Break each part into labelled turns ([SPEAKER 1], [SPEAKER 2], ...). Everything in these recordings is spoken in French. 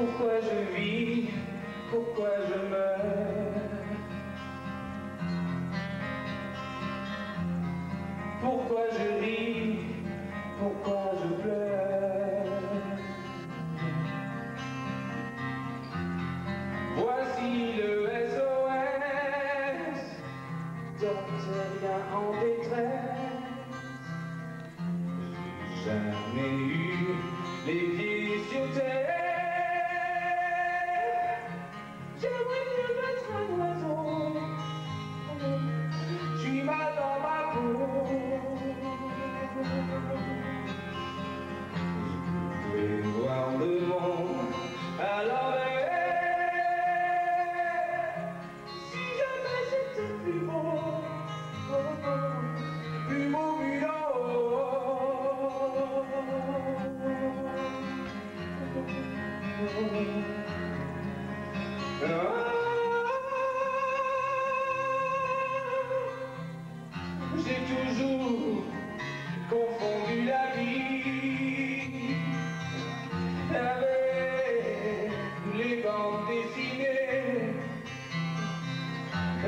[SPEAKER 1] Pourquoi je vis Pourquoi je meurs? Pourquoi je J'ai toujours confondu la vie avec les bandes dessinées.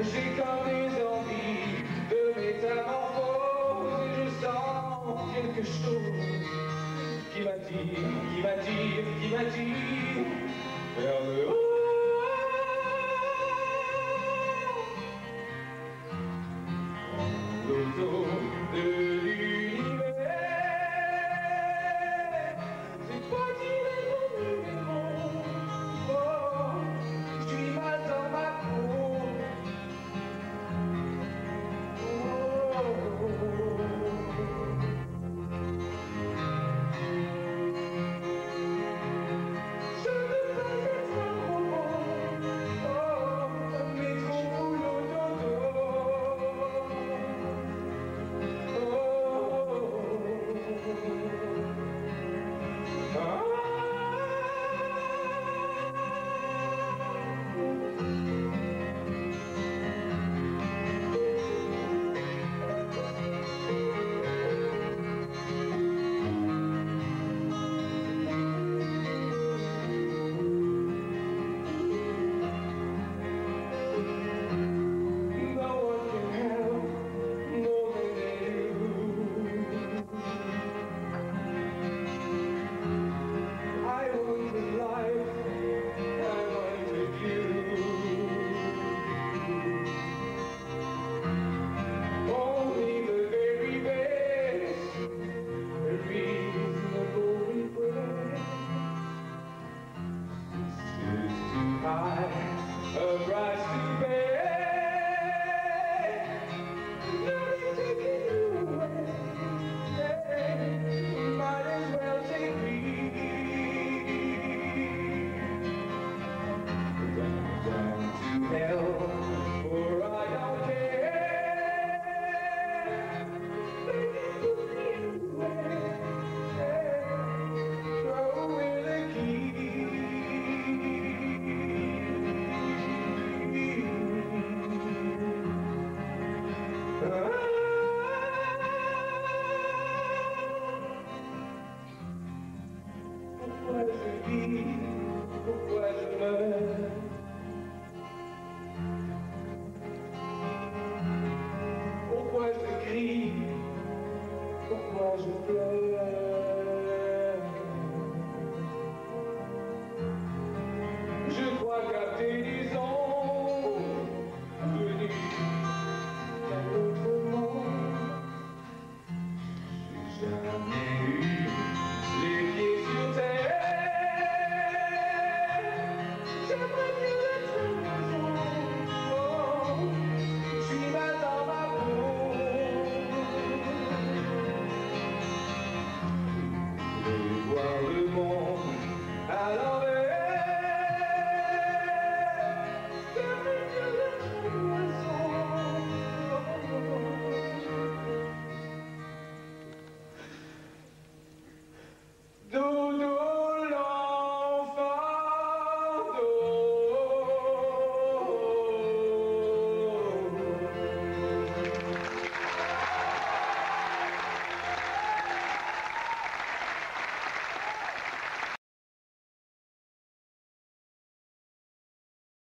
[SPEAKER 1] J'ai comme des envies de métamorphose et je sens quelque chose qui m'attire, qui m'attire, qui m'attire. Prie pour moi je.